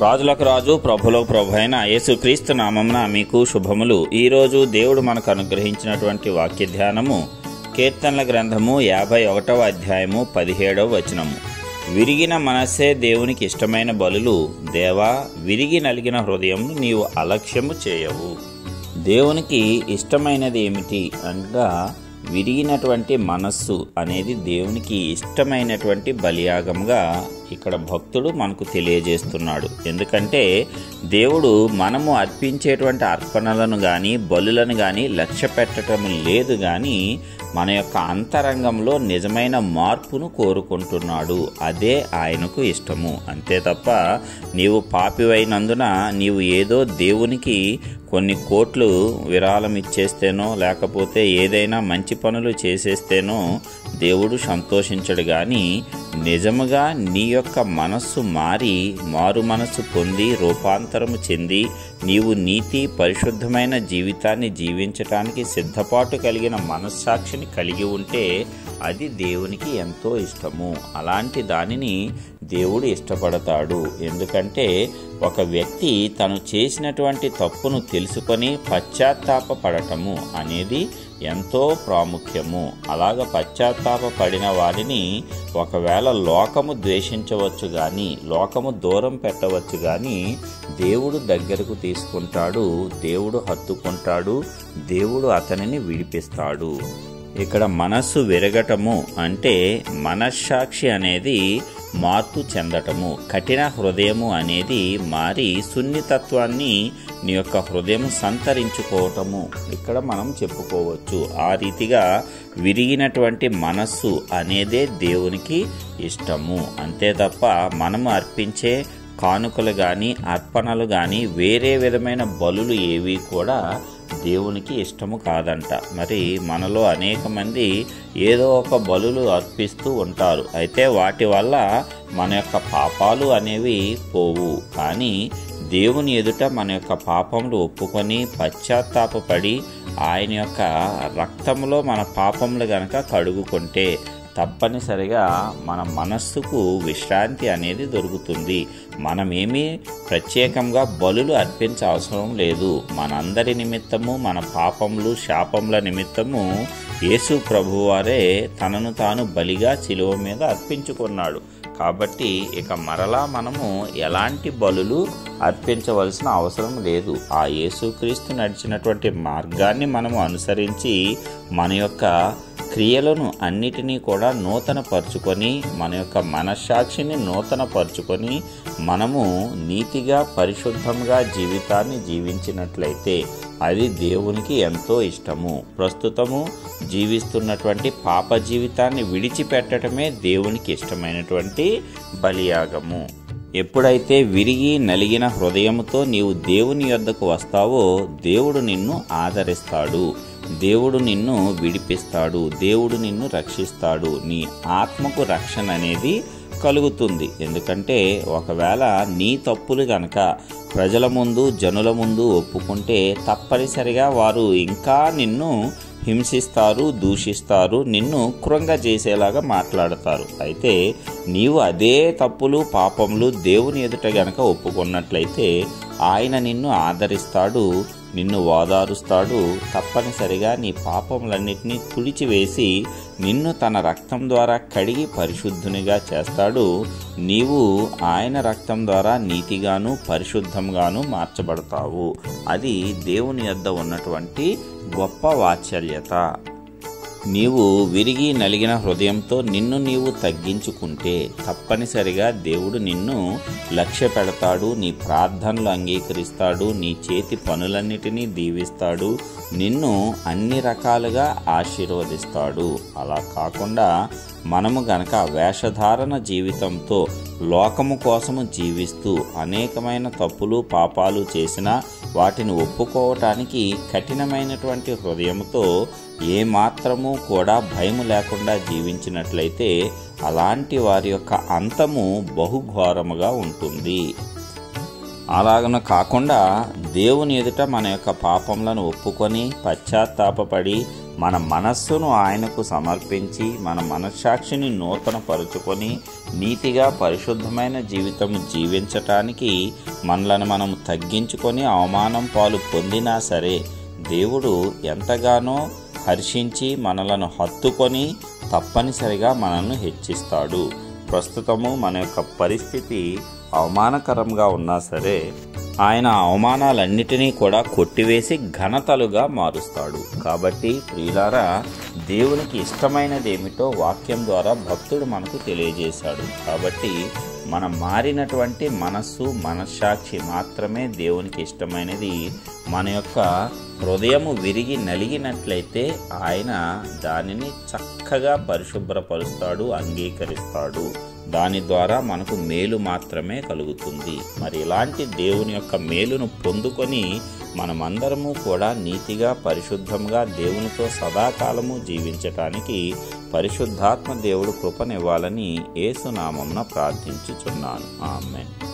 రాజులకు రాజు ప్రభులకు ప్రభు అయిన యేసుక్రీస్తు నామమున మీకు శుభములు. ఈరోజు దేవుడు మనకు అనుగ్రహించినటువంటి వాక్య ధ్యానము కీర్తనల గ్రంథము యాభై ఒకటవ అధ్యాయము పదిహేడవ వచనము. విరిగిన మనస్సే దేవునికి ఇష్టమైన బలులు. దేవా విరిగి నలిగిన హృదయం నీవు అలక్ష్యము చేయవు. దేవునికి ఇష్టమైనది ఏమిటి అనగా విరిగినటువంటి మనస్సు అనేది దేవునికి ఇష్టమైనటువంటి బలియాగంగా ఇక్కడ భక్తుడు మనకు తెలియజేస్తున్నాడు. ఎందుకంటే దేవుడు మనము అర్పించేటువంటి అర్పణలను కానీ బలులను కానీ లక్ష్య పెట్టడం లేదు కానీ మన యొక్క అంతరంగంలో నిజమైన మార్పును కోరుకుంటున్నాడు. అదే ఆయనకు ఇష్టము. అంతే తప్ప నీవు పాపివైనందున నీవు ఏదో దేవునికి కొన్ని కోట్లు విరాళం ఇచ్చేస్తేనో లేకపోతే ఏదైనా మంచి పనులు చేసేస్తేనో దేవుడు సంతోషించడు కానీ నిజముగా నీ యొక్క మనస్సు మారి మారు మనస్సు పొంది రూపాంతరము చెంది నీవు నీతి పరిశుద్ధమైన జీవితాన్ని జీవించటానికి సిద్ధపాటు కలిగిన మనస్సాక్షిని కలిగి ఉంటే అది దేవునికి ఎంతో ఇష్టము. అలాంటి దానిని దేవుడు ఇష్టపడతాడు. ఎందుకంటే ఒక వ్యక్తి తను చేసినటువంటి తప్పును తెలుసుకొని పశ్చాత్తాపపడటము అనేది ఎంతో ప్రాముఖ్యము. అలాగ పశ్చాత్తాప పడిన వారిని ఒకవేళ లోకము ద్వేషించవచ్చు కానీ లోకము దూరం పెట్టవచ్చు కానీ దేవుడు దగ్గరకు తీసుకుంటాడు దేవుడు హత్తుకుంటాడు దేవుడు అతనిని విడిపిస్తాడు. ఇక్కడ మనస్సు విరగటము అంటే మనస్సాక్షి అనేది మార్పు చెందటము కఠిన హృదయము అనేది మారి సున్నితత్వాన్ని నీ యొక్క హృదయం సంతరించుకోవటము. ఇక్కడ మనం చెప్పుకోవచ్చు. ఆ రీతిగా విరిగినటువంటి మనస్సు అనేదే దేవునికి ఇష్టము. అంతే తప్ప మనము అర్పించే కానుకలు కానీ అర్పణలు కానీ వేరే విధమైన బలులు ఏవి కూడా దేవునికి ఇష్టము కాదంట. మరి మనలో అనేక మంది ఏదో ఒక బలులు అర్పిస్తూ ఉంటారు. అయితే వాటి వల్ల మన యొక్క పాపాలు అనేవి పోవు. కానీ దేవుని ఎదుట మన యొక్క పాపములు ఒప్పుకొని పశ్చాత్తాపడి ఆయన యొక్క రక్తంలో మన పాపములు గనక కడుగుకుంటే తప్పనిసరిగా మన మనస్సుకు విశ్రాంతి అనేది దొరుకుతుంది. మనమేమీ ప్రత్యేకంగా బలులు అర్పించ అవసరం లేదు. మనందరి నిమిత్తము మన పాపములు శాపముల నిమిత్తము యేసు ప్రభువారే తనను తాను బలిగా శిలువ మీద అర్పించుకున్నాడు. కాబట్టి ఇక మరలా మనము ఎలాంటి బలులు అర్పించవలసిన అవసరం లేదు. ఆ యేసుక్రీస్తు నడిచినటువంటి మార్గాన్ని మనము అనుసరించి మన యొక్క క్రియలను అన్నిటినీ కూడా నూతన పరుచుకొని మన యొక్క మనస్సాక్షిని నూతన పరుచుకొని మనము నీతిగా పరిశుద్ధంగా జీవితాన్ని జీవించినట్లయితే అది దేవునికి ఎంతో ఇష్టము. ప్రస్తుతము జీవిస్తున్నటువంటి పాప జీవితాన్ని విడిచిపెట్టడమే దేవునికి ఇష్టమైనటువంటి బలియాగము. ఎప్పుడైతే విరిగి నలిగిన హృదయముతో నీవు దేవుని యొద్దకు వస్తావో దేవుడు నిన్ను ఆదరిస్తాడు. దేవుడు నిన్ను విడిపిస్తాడు దేవుడు నిన్ను రక్షిస్తాడు నీ ఆత్మకు రక్షణ అనేది కలుగుతుంది. ఎందుకంటే ఒకవేళ నీ తప్పులు గనక ప్రజల ముందు జనుల ముందు ఒప్పుకుంటే తప్పనిసరిగా వారు ఇంకా నిన్ను హింసిస్తారు దూషిస్తారు నిన్ను కృంగ చేసేలాగా మాట్లాడతారు. అయితే నీవు అదే తప్పులు పాపములు దేవుని ఎదుట గనక ఒప్పుకున్నట్లయితే ఆయన నిన్ను ఆదరిస్తాడు నిన్ను ఓదారుస్తాడు. తప్పనిసరిగా నీ పాపములన్నిటినీ తుడిచివేసి నిన్ను తన రక్తం ద్వారా కడిగి పరిశుద్ధునిగా చేస్తాడు. నీవు ఆయన రక్తం ద్వారా నీతిగాను పరిశుద్ధంగాను మార్చబడతావు. అది దేవుని యొద్ద ఉన్నటువంటి గొప్ప వాత్సల్యత. నీవు విరిగి నలిగిన హృదయంతో నిన్ను నీవు తగ్గించుకుంటే తప్పనిసరిగా దేవుడు నిన్ను లక్ష్య పెడతాడు నీ ప్రార్థనలు అంగీకరిస్తాడు నీ చేతి పనులన్నిటినీ దీవిస్తాడు నిన్ను అన్ని రకాలుగా ఆశీర్వదిస్తాడు. అలా కాకుండా మనము గనక వేషధారణ జీవితంతో లోకము కోసము జీవిస్తూ అనేకమైన తప్పులు పాపాలు చేసినా వాటిని ఒప్పుకోవటానికి కఠినమైనటువంటి హృదయంతో ఏమాత్రము కూడా భయం లేకుండా జీవించినట్లయితే అలాంటి వారి యొక్క అంతము బహుఘోరముగా ఉంటుంది. అలాగను కాకుండా దేవుని ఎదుట మన యొక్క పాపములను ఒప్పుకొని పశ్చాత్తాపపడి మన మనస్సును ఆయనకు సమర్పించి మన మనస్సాక్షిని నూతన పరుచుకొని నీతిగా పరిశుద్ధమైన జీవితం జీవించటానికి మనలను మనం తగ్గించుకొని అవమానం పాలు పొందినా సరే దేవుడు ఎంతగానో హర్షించి మనలను హత్తుకొని తప్పనిసరిగా మనల్ని హెచ్చిస్తాడు. ప్రస్తుతము మన యొక్క పరిస్థితి అవమానకరంగా ఉన్నా సరే ఆయన అవమానాలన్నిటినీ కూడా కొట్టివేసి ఘనతలుగా మారుస్తాడు. కాబట్టి ప్రియులారా దేవునికి ఇష్టమైనదేమిటో వాక్యం ద్వారా భక్తుడు మనకు తెలియజేశాడు. కాబట్టి మనం మారినటువంటి మనస్సు మనస్సాక్షి మాత్రమే దేవునికి ఇష్టమైనది. మన యొక్క హృదయము విరిగి నలిగినట్లయితే ఆయన దానిని చక్కగా పరిశుభ్రపరుస్తాడు అంగీకరిస్తాడు. దాని ద్వారా మనకు మేలు మాత్రమే కలుగుతుంది. మరి ఇలాంటి దేవుని యొక్క మేలును పొందుకొని మనమందరము కూడా నీతిగా పరిశుద్ధంగా దేవునితో సదాకాలము జీవించటానికి పరిశుద్ధాత్మ దేవుడు కృపనివ్వాలని ఏసునామంన ప్రార్థించుచున్నాను. ఆమె